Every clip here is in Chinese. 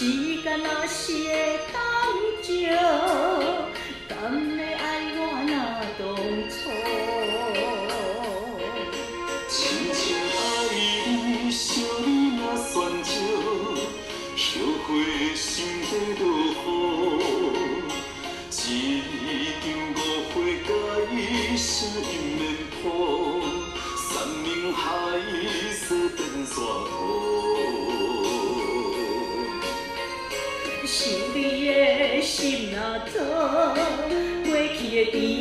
间若是会当借，敢会爱我那当初？亲像爱伊，惜你若算少，后悔心底落雨。一场误会，甲伊声音免谱，山盟海誓变沙土。想你的心哪走，过去的甜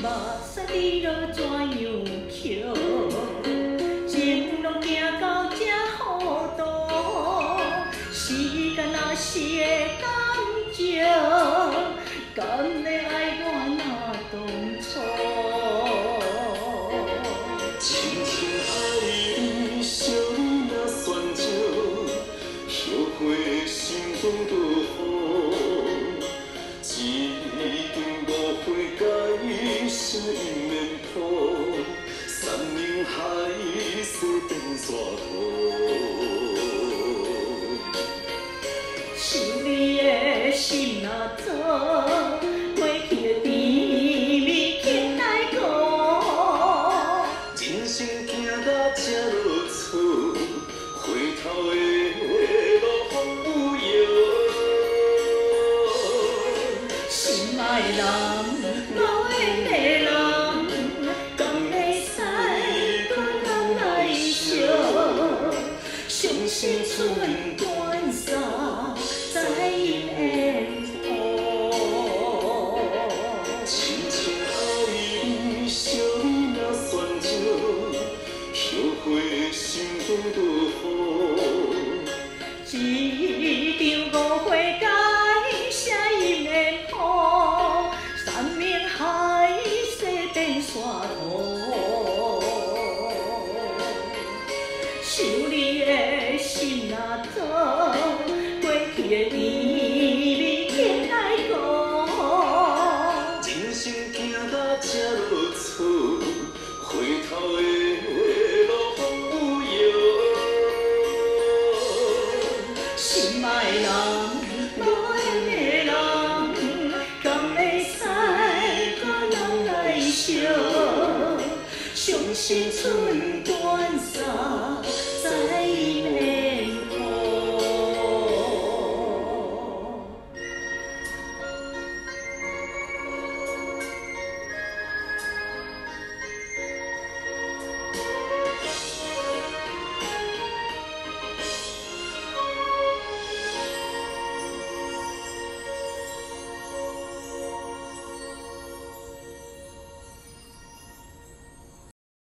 目屎滴落怎样捡？情拢行到这糊涂，时间若是会当借，敢会爱我那当初？亲像爱伊，惜你若算少，后悔心底落心若早，过去的甜蜜轻来过。人生行到这落厝，回头的路风有。心爱的人，无缘的人，敢会使搁人来笑？伤心寸想你的心若早，过去的甜蜜轻来过。人生行到这落厝，回头的路风摇。心爱的人，无缘的人，敢